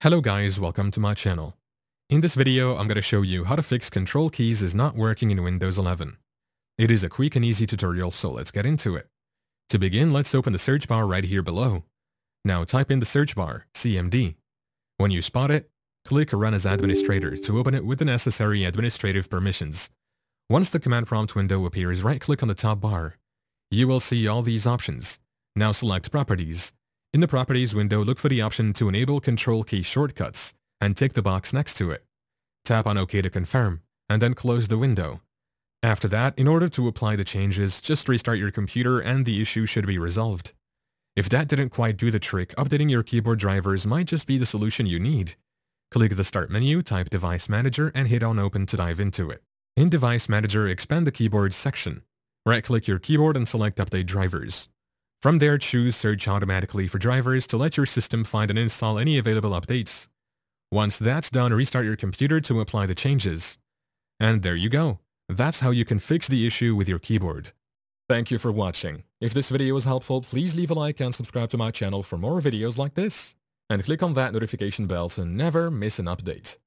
Hello guys, welcome to my channel. In this video, I'm going to show you how to fix control keys is not working in Windows 11. It is a quick and easy tutorial, so let's get into it. To begin, let's open the search bar right here below. Now type in the search bar, CMD. When you spot it, click Run as Administrator to open it with the necessary administrative permissions. Once the command prompt window appears, right-click on the top bar. You will see all these options. Now select Properties. In the Properties window, look for the option to enable control key shortcuts and tick the box next to it. Tap on OK to confirm, and then close the window. After that, in order to apply the changes, just restart your computer and the issue should be resolved. If that didn't quite do the trick, updating your keyboard drivers might just be the solution you need. Click the Start menu, type Device Manager, and hit on Open to dive into it. In Device Manager, expand the Keyboard section. Right-click your keyboard and select Update Drivers. From there, choose Search Automatically for drivers to let your system find and install any available updates. Once that's done, restart your computer to apply the changes. And there you go. That's how you can fix the issue with your keyboard. Thank you for watching. If this video was helpful, please leave a like and subscribe to my channel for more videos like this. And click on that notification bell to never miss an update.